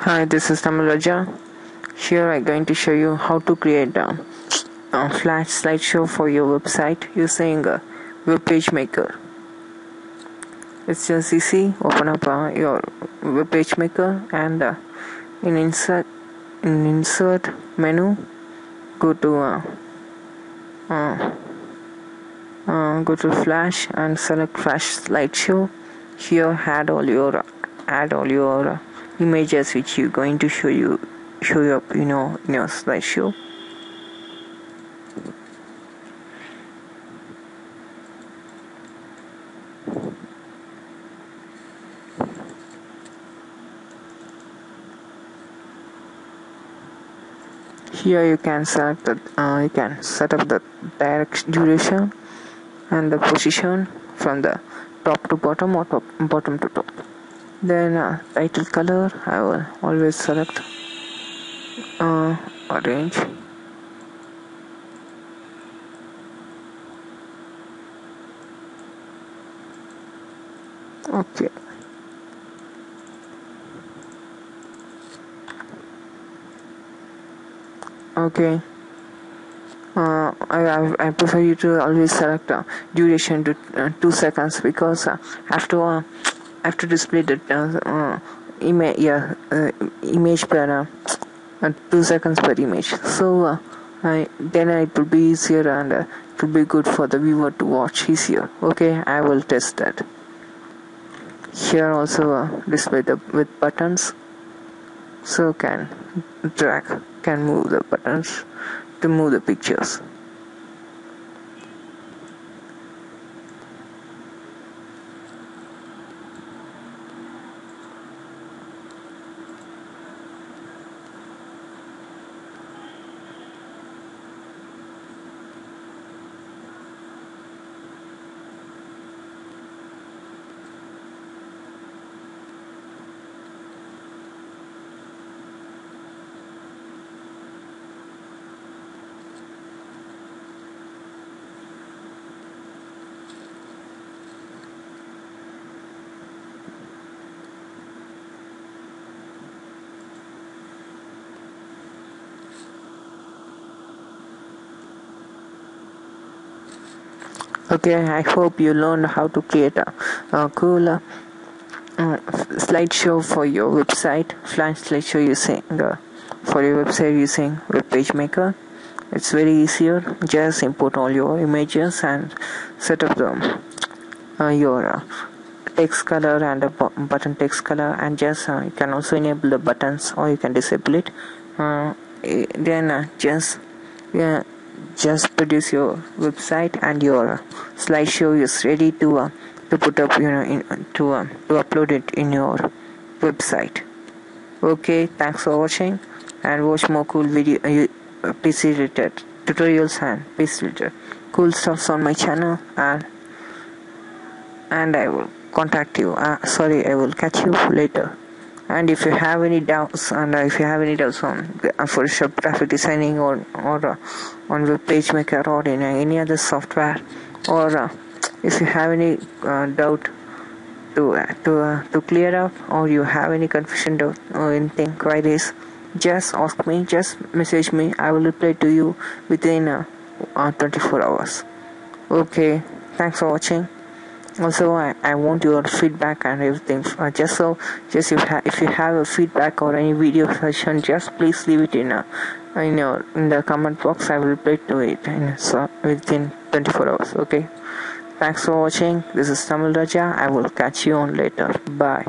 Hi, this is Tamil Raja. Here I'm going to show you how to create a, a flash slideshow for your website using a web page maker. It's just easy. Open up uh, your web page maker and uh, in insert in insert menu go to uh, uh, uh, go to flash and select flash slideshow. Here add all your add all your images which you're going to show you show you up you know in your slideshow. Here you can select the uh, you can set up the direct duration and the position from the top to bottom or top, bottom to top then uh, title color I will always select uh, orange. Okay. Okay. Uh, I, I prefer you to always select uh, duration to uh, 2 seconds because uh, after have to display the uh, image yeah uh, image per uh, uh, two seconds per image. So uh, I, then it will be easier and uh, it will be good for the viewer to watch. Easier okay I will test that. Here also display the with buttons. So can drag can move the buttons to move the pictures okay i hope you learned how to create a, a cool uh, uh, slideshow for your website. Flash slideshow using uh, for your website using web page maker. It's very easier. Just import all your images and set up the uh, your uh, text color and the button text color and just uh, you can also enable the buttons or you can disable it. Uh, eh, then just yeah just produce your website and your slideshow is ready to uh, to put up you know in, to uh, to upload it in your website. Okay thanks for watching and watch more cool video uh, pc related tutorials and pc related cool stuffs on my channel and and i will contact you. Uh, sorry i will catch you later and if you have any doubts and if you have any doubts on Photoshop graphic designing or or uh, on web page maker or in any other software or uh, if you have any uh, doubt to uh, to uh, to clear up or you have any confusion doubt or anything queries just ask me just message me. I will reply to you within uh, 24 hours. Okay. Thanks for watching also I, I want your feedback and everything. Uh, just so just if, ha- if you have a feedback or any video suggestion just please leave it in a in your in the comment box. I will reply to it in so within 24 hours okay? Thanks for watching. This is tamil raja. I will catch you on later. Bye